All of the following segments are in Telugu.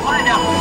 快点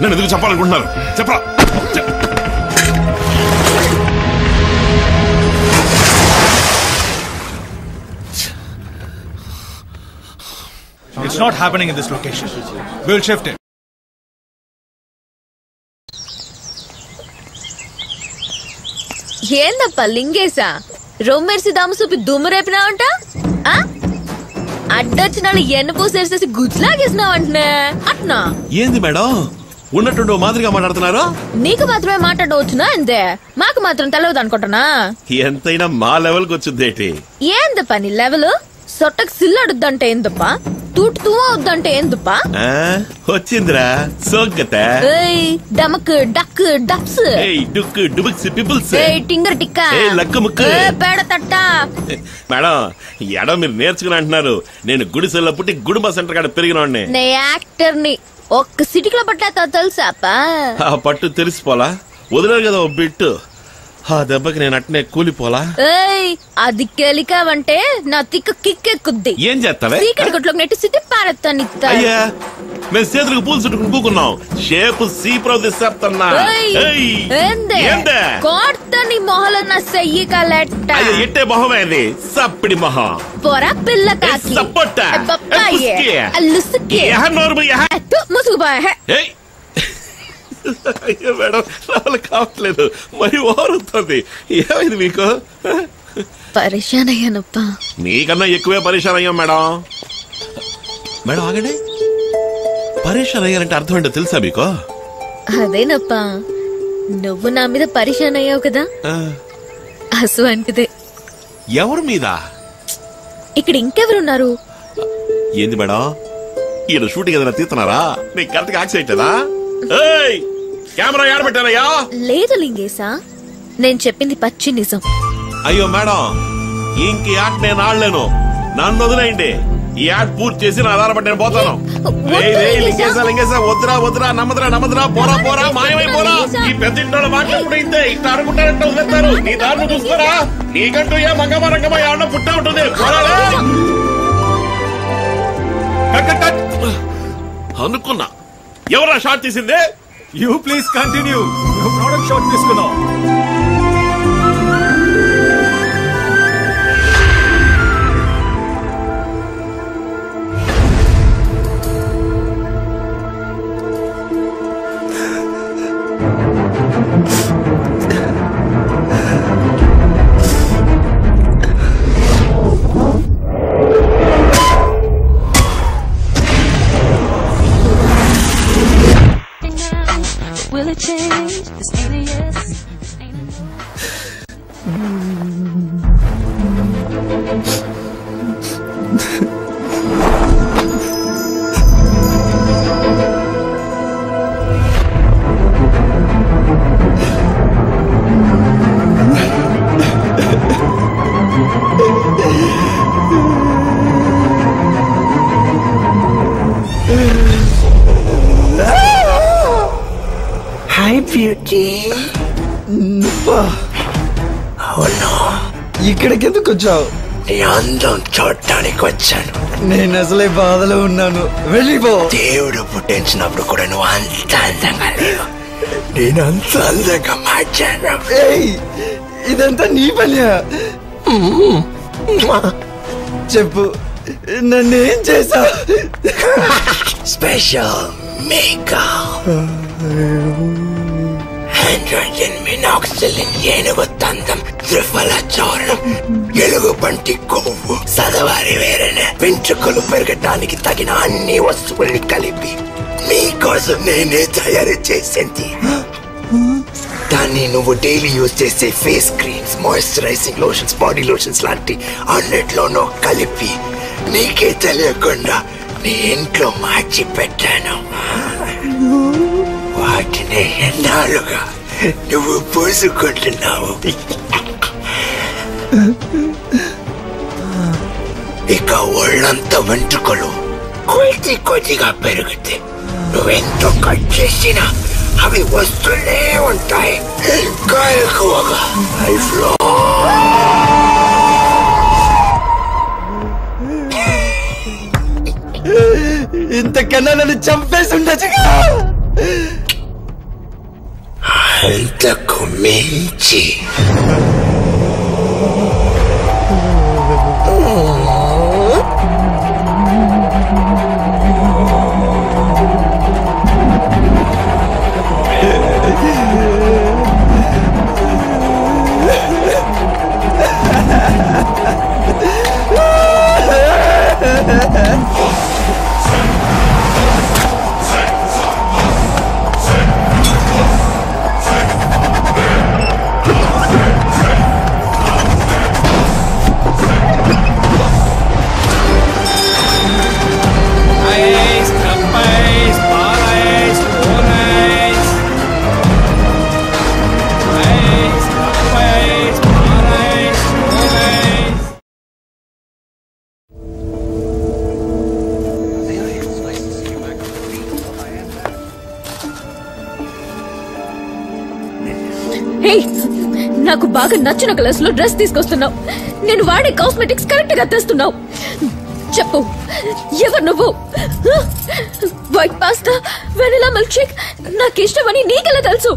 నన్ను ఎందుకు చెప్పాలనుకుంటున్నారు చెప్పరా? చెప్- It's not happening in this location. We'll shift it. ఏందప్ప లింగేశా? రొమ్మెర్సి దమ్ము చూపి దుమ్ము రేపినావంట ఆ? అడ్డొచ్చిన ఎన్ని పూసేసేసి గుజ్జులాగేసినావు అంటనే అట్నా? ఏంది మేడం? ఉన్నట్టుండి ఓ మాదిరిగా మాట్లాడుతున్నారు? నీకు మాత్రమే మాట్లాడవచ్చునా అంతే? మాకు మాత్రం తెలవదు అనుకుంటున్నా. ఎంతైనా మా లెవెల్కి వచ్చిందేటి ఏందప్ప నీ లెవెల్? సొట్టకు సిల్లడుద్దంటే ఏందప్ప? తూటు తువ్వ వద్దంటే ఏందప్ప? ఆ, వచ్చిందిరా సోగ్గత ఏయ్ డమక్ డక్ డప్స్. డుక్ డుబుక్స్ పిపుల్స్ టింగర్ టిక్క. లక్క ముక్క. పేడ తట్ట. మేడం ఎడ మీరు నేర్చుకుని అంటున్నారు. నేను గుడిసెల్లో పుట్టి గుడుంబ సెంటర్ కాడ పెరిగినోడిని. నే యాక్టర్ని ఒక్క సిటికలో పట్టా తెలుసాపా ఆ పట్టు తెలిసిపోలా వదిలేరు కదా ఓ బిట్టు ఆ దెబ్బకి నేను అట్నే కూలిపోలా? ఏయ్ అది కెలికావంటే నా తిక్క కిక్కెక్కుద్ది. ఏం చేస్తావే? సీకటి గుట్లోకి నెట్టి సిట్టి పారెత్తాను అయ్యా మేము చేతులకు పూలు చుట్టుకుని కూకున్నాం. షేపు సీప్రో తీసేస్తున్నా ఏందే? ఏందే? కొత్త నీ మొహలన్న సెయ్యి కలెట్ట ఎట్టే మొహమే అది సప్పిడి మొహం. పొర పిల్ల కాకి. సపోటా? బొప్పాయి. ఏయ్ అయ్యో మేడం రావాలి కావట్లేదు. మరి ఓరుతుంది ఏమైంది మీకు? పరిశాన్ అయ్యానప్పా మీకన్నా ఎక్కువే పరేషాన్ అయ్యాం మేడం. మేడం ఆగండి. పరేషాన్ అయ్యారంటే అర్థం ఏంటో తెలుసా మీకు? అదేనప్పా. నువ్వు నా మీద పరిశాన్ అయ్యావు కదా అసు అంటిదే ఎవరి మీద? ఇక్కడ ఇంకెవరున్నారు? ఏంది మేడం? ఈయన షూటింగ్ ఏదైనా తీస్తున్నారా? నీకు కరెక్ట్గా యాక్సిడెంట్ ఏయ్! కెమెరా ఏడ పెట్టారయ్యా? లేదు లింగేశా నేను చెప్పింది పచ్చి నిజం. అయ్యో మేడం ఇంక ఆట నేను ఆడలేను. నన్ను వదిలేయండి. ఈ యాడ్ పూర్తి చేసి నా ఆధారపడి నేను పోతాను. లింగేశా. లింగేశా వద్దురా వద్దురా నమ్మదురా నమ్మదురా పోరా పోరా మాయమై పోరా. ఈ పెద్ద ఇంట్లో మాట్లాడుకుంటే ఇంతే. ఇట్లా అనుకుంటారంటే వదిలేస్తారు. నీ దారిని చూస్తారా? నీకంటూ ఏ మంగమ్మ రంగమ్మ ఎవరన్నా పుట్టే ఉంటుంది. అనుకున్నా. ఎవరా షాట్ తీసింది? You please continue. నువ్వు ప్రోడక్ట్ షాట్ తీసుకున్నావు Will it change? This alias. Hi వచ్చావు నీ అందం చూడటానికి వచ్చాను. నేను అసలే బాధలో ఉన్నాను. వెళ్ళిపో. దేవుడు పుట్టించినప్పుడు కూడా నువ్వు అంత అందంగా లేవు. నేను అంత అందంగా మార్చాను. ఇదంతా నీ పనియా? చెప్పు నన్నేం చేసా స్పెషల్ మేకప్ హైడ్రోజన్ మినాక్సిలిన్ ఏనుగు తందం. త్రిఫల చౌరం ఎలుగు బంటి కొవ్వు. సదవారి వేరేనే వెంట్రుకలు పెరగటానికి తగిన అన్ని వస్తువుల్ని కలిపి. మీకోసం నేనే తయారు చేసింది. దాన్ని నువ్వు డైలీ యూజ్ చేసే face creams moisturizing lotions body lotions లాంటి అన్నిట్లోనూ కలిపి. నీకే తెలియకుండా నీ ఇంట్లో మార్చి పెట్టాను వాటిని ఎన్నాళ్ళుగా నువ్వు పోసుకుంటున్నావు? ఇక ఒళ్ళంతా వెంట్రుకలు కొద్ది కొద్దిగా పెరుగుతాయి నువ్వెంతో కట్ చేసినా అవి వస్తూనే ఉంటాయి. ఇంకా ఎక్కువగా లైఫ్లో ఇంతకన్నా నన్ను చంపేసి ఉండొచ్చుగా అంతకు మించి నాకు బాగా నచ్చిన కలర్స్లో డ్రెస్ తీసుకొస్తున్నావు. నేను వాడే కాస్మెటిక్స్ కరెక్ట్గా తెస్తున్నావు. చెప్పు ఎవరు నువ్వు? White pasta vanilla milk shake నాకు ఇష్టమని నీకెలా తెలుసు?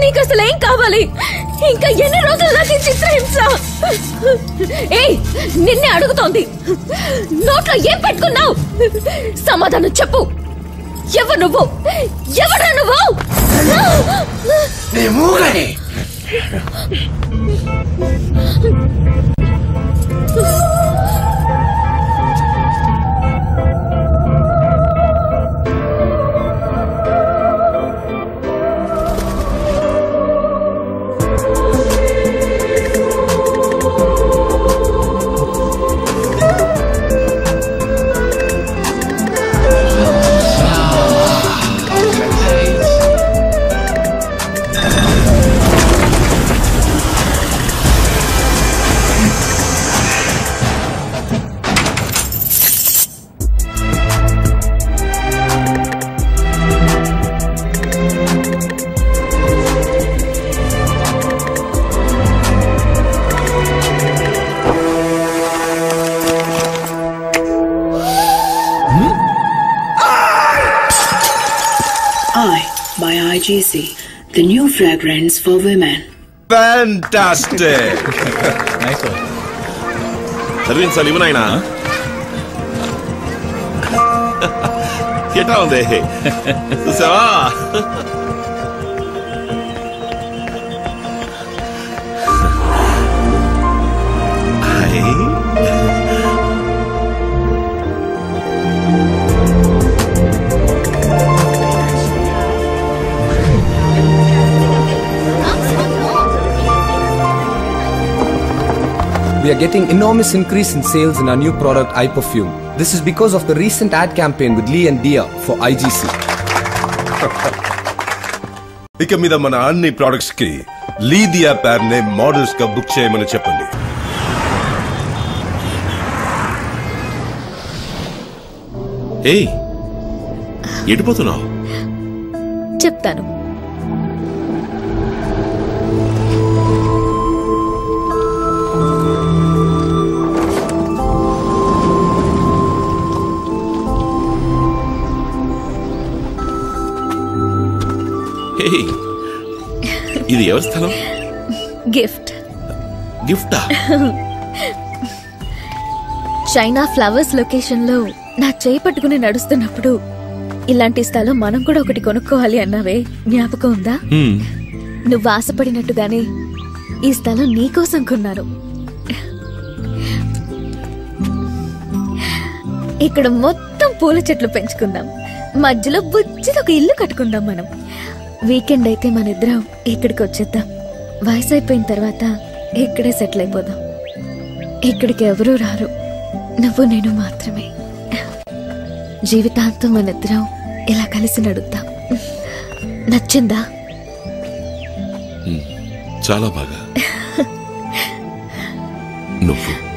నీకు అసలు ఏం కావాలి? ఇంకా ఎన్ని రోజులు నాకు చిత్రహింస? ఏయ్ నిన్నే అడుగుతోంది. నోట్లో ఏం పెట్టుకున్నావు? సమాధానం చెప్పు. ఎవరు నువ్వు? ఎవరా నువ్వు? I. the new fragrance for women. Fantastic Nice one. చదివించాలి ఇవ్వు నాయనా ఎట్లా ఉంది చూసావా We are getting enormous increase in sales in our new product iPerfume. This is because of the recent ad campaign with Lee and Dia for IGC. ఇక మీద మన అన్ని ప్రొడక్ట్స్కి లీదియా పేర్ నే మోడల్స్గా బుక్ చేయమని చెప్పండి ఏయ్ ఎడిపోతున్నావు చెప్తాను ఇది ఎవరి స్థలం? గిఫ్ట్. గిఫ్టా? చైనా ఫ్లవర్స్ లొకేషన్లో నా చేయి పట్టుకుని నడుస్తున్నప్పుడు ఇలాంటి స్థలం మనం కూడా ఒకటి కొనుక్కోవాలి అన్నావే. జ్ఞాపకం ఉందా? నువ్వు ఆశపడినట్టుగానే ఈ స్థలం నీకోసం కొన్నాను. ఇక్కడ మొత్తం పూల చెట్లు పెంచుకుందాం. మధ్యలో బుజ్జిది ఒక ఇల్లు కట్టుకుందాం మనం. వీకెండ్ అయితే మన ఇద్దరం ఇక్కడికి వచ్చేద్దాం. వయసు అయిపోయిన తర్వాత ఇక్కడే సెటిల్ అయిపోదాం. ఇక్కడికి ఎవరూ రారు. నువ్వు నేను మాత్రమే. జీవితాంతం మన ఇద్దరం ఇలా కలిసి నడుద్దాం. నచ్చిందా? చాలా బాగా. నువ్వు.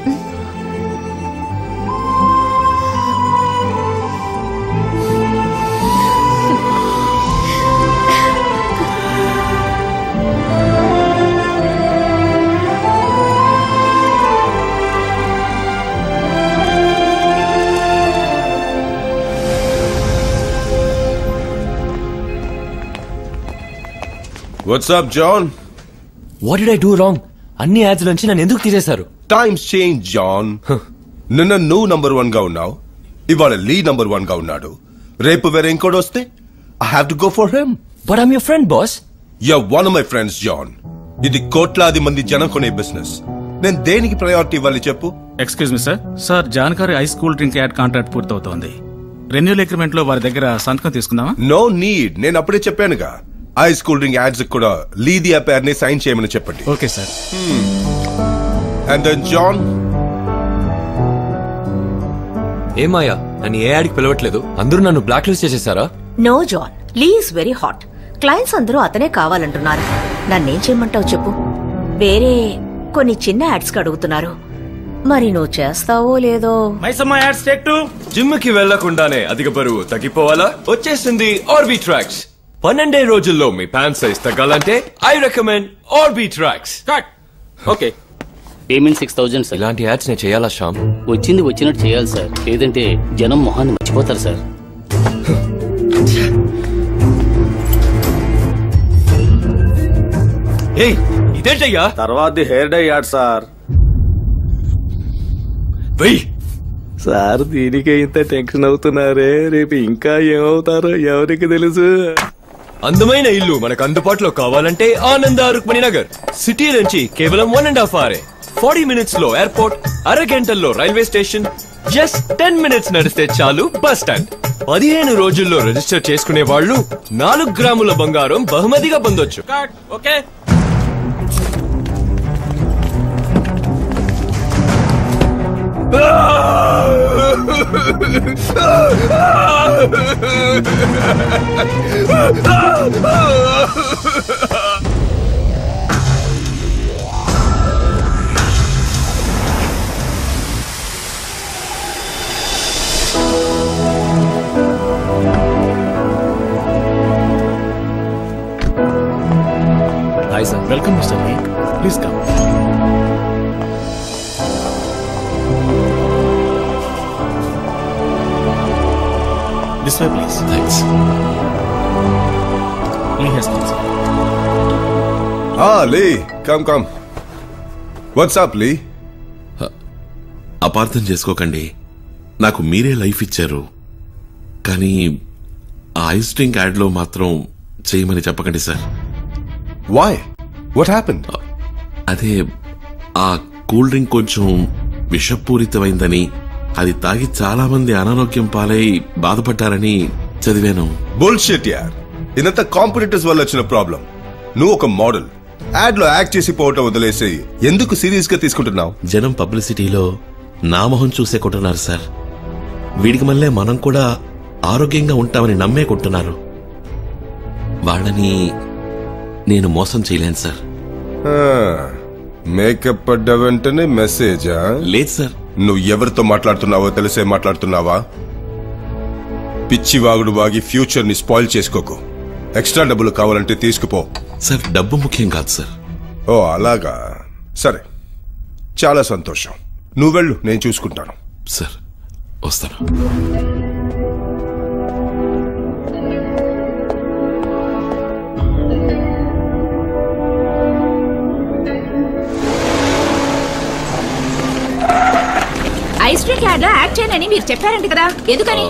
What's up John what did I do wrong అన్ని యాడ్స్ నుంచి నన్ను ఎందుకు తీసేశారు? టైమ్స్ చేంజ్ జాన్ నిన్న నువ్వు నంబర్ వన్గా ఉన్నావు. ఇవాళ లీ నంబర్ వన్గా ఉన్నాడు. రేపు వేరే ఇంకోటి వస్తే I have to go for him but I'm your friend boss you one of my friends John ఇది కోట్లాది మంది జనం కొనే బిజినెస్ నేను దేనికి ప్రయారిటీ ఇవ్వాలి చెప్పు? Excuse me sir sir జాన్కారి ice cool drink ad contract పూర్తవుతోంది. Renewal అగ్రిమెంట్లో వారి దగ్గర సంతకం తీసుకుందామా? నో నీడ్ నేను అప్పుడే చెప్పానుగా. ఐస్ కూల్ డ్రింక్ యాడ్స్ కూడా లీదియా పేర్ని సైన్ చేయమని చెప్పండి. Okay sir. And then John ఏమాయా నన్ను ఏ యాడ్కి పిలవట్లేదు. అందరూ నన్ను black list చేసేసారా? No John Lee is very hot clients అందరూ అతనే కావాలంటున్నారు. నన్నేం చేయమంటావు చెప్పు. వేరే కొన్ని చిన్న యాడ్స్కి అడుగుతున్నారు. మరి నువ్వు చేస్తావో లేదో? మైసమ్మ యాడ్స్ టేక్ టు జిమ్కి వెళ్ళకుండానే అధిక బరువు తగ్గిపోవాలా? వచ్చేసింది ఆర్బీ ట్రాక్స్ పన్నెండే రోజుల్లో మీ ప్యాంట్ సైజ్ తగ్గాలంటే I recommend RB tracks. Cut okay payment six thousand sir ఇలాంటి యాడ్స్ నేను చేయాలా శ్యామ్? వచ్చింది వచ్చినట్టు చేయాలి సార్ లేదంటే జనం మొహాన్ని మర్చిపోతారు సార్ ఏయ్ ఇదేంటయ్యా తర్వాత హెయిర్ డై యాడ్ సార్ వెయ్యి సార్ దీనికే ఇంత టెన్షన్ అవుతున్నారే. రేపు ఇంకా ఏమవుతారో ఎవరికి తెలుసు? అందమైన ఇల్లు మనకు అందుబాటులో కావాలంటే ఆనంద రుక్మణి నగర్. సిటీ నుంచి కేవలం one and half hour forty మినిట్స్లో airport అరగంటల్లో railway station just ten minutes నడిస్తే చాలు బస్ స్టాండ్ పదిహేను రోజుల్లో రిజిస్టర్ చేసుకునే వాళ్ళు నాలుగు గ్రాముల బంగారం బహుమతిగా పొందొచ్చు. Okay hi sir welcome mister Lee please come way please thanks Lee he's come sir Ah, Lee, come, come. What's up, Lee? అపార్థం చేసుకోకండి. నాకు మీరే లైఫ్ ఇచ్చారు. కానీ ఆ ఐస్ డ్రింక్ యాడ్లో మాత్రం చేయమని చెప్పకండి సార్. వై వాట్ హ్యాపెండ్ అదే ఆ కూల్ డ్రింక్ కొంచెం విషపూరితమైందని అది తాగి చాలా మంది అనారోగ్యం పాలై బాధపడ్డారని చదివాను. బుల్షిట్ యార్ ఇదంతా కాంపిటీటర్స్ వల్ల వచ్చిన ప్రాబ్లం. నువ్వు ఒక మోడల్. యాడ్లో యాక్ట్ చేసి పోవటం వదిలేసి ఎందుకు సీరియస్గా తీసుకుంటున్నావు? జనం పబ్లిసిటీలో నా మొహం చూసే కొంటున్నారు సార్. వీడికి మళ్ళీ మనం కూడా ఆరోగ్యంగా ఉంటామని నమ్మే కొంటున్నారు. వాళ్ళని నేను మోసం చేయలేను సార్. మేకప్ పడ్డ వెంటనే మెసేజా లేదు సార్. నువ్వు ఎవరితో మాట్లాడుతున్నావో తెలిసే మాట్లాడుతున్నావా? పిచ్చి వాగుడు వాగి ఫ్యూచర్ని స్పాయిల్ చేసుకోకు. ఎక్స్ట్రా డబ్బులు కావాలంటే తీసుకుపో. సార్ డబ్బు ముఖ్యం కాదు సార్. ఓ అలాగా. సరే. చాలా సంతోషం. నువ్వు వెళ్ళు నేను చూసుకుంటాను. సార్ వస్తాను. యాడ్ యాక్ట్ చేయనని మీరు చెప్పారంట కదా. ఎందుకని?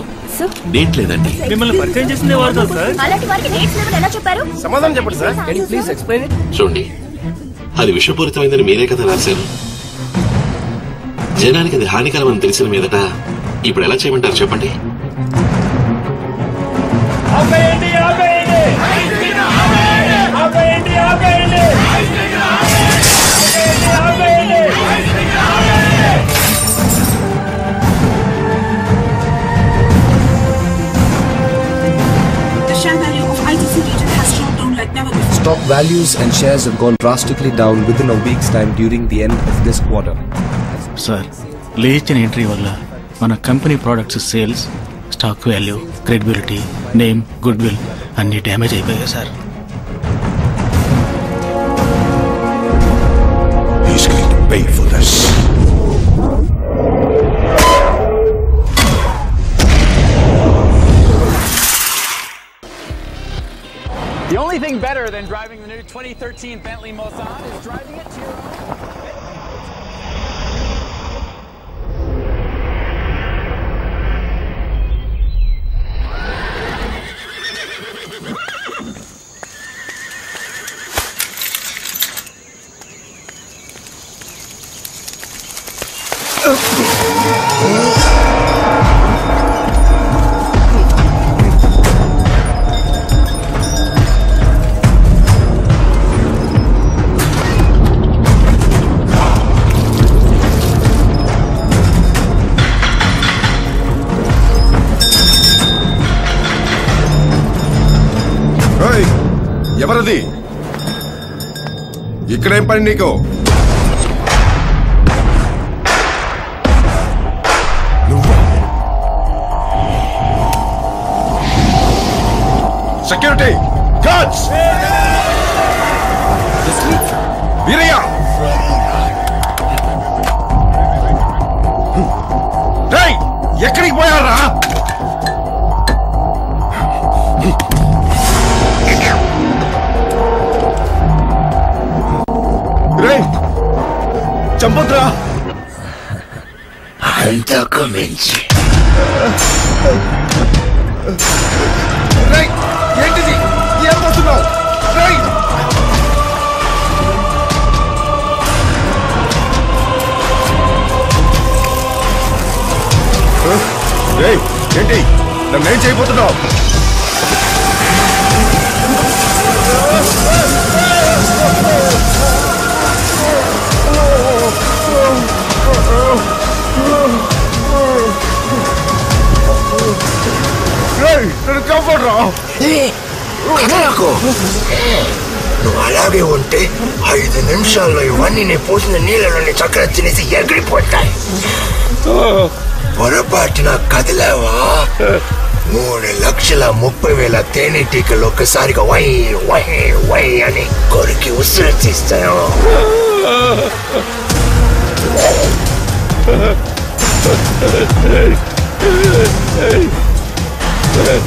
డేట్ లేదండి. మిమ్మల్ని పరిచయం చేసిందే వాడతారు సార్. అలాంటి వారికి డేట్స్ లేవని ఎలా చెప్పారు? సమాధానం చెప్పండి సార్. ప్లీజ్ ఎక్స్ప్లెయిన్ చూడండి. అది విషపూరితమైందని మీరే కదా రాశారు. జనానికి అది హానికరమని తెలిసిన మీదట ఇప్పుడు ఎలా చేయమంటారు చెప్పండి. ఆపేయండి ఆపేయండి. ఆపేయండి ఆపేయండి. Stock values and shares have gone drastically down within a week's time during the end of this quarter. Sir లేచిన ఎంట్రీ వల్ల మన company products sales stock value credibility name good will అన్ని డ్యామేజ్ అయిపోయాయి sir only thing better than driving the new 2013 Bentley Mulsanne is driving it to your own. మరది ఇక్కడేం పని నీకు సెక్యూరిటీ గార్డ్స్ వీరయ్య ఎక్కడికి పోయారా చంపొద్దురా. అంతకు మించి. ఏంటిది? ఏం పోతున్నావు ఏంటి? నన్ను ఏం చేయబోతున్నావు? నన్ను కాపాడరా కదలకు నువ్వు అలాగే ఉంటే ఐదు నిమిషాల్లో ఇవన్నీ నీ పోసిన నీళ్ళలోని చక్కెర తినేసి ఎగిరిపోతాయి పొరపాటున కదిలావా మూడు లక్షల ముప్పై వేల తేనెటీకలు ఒక్కసారిగా వై వై వై అని కొరికి ఉసిరు తీస్తాయో Hey! Evet.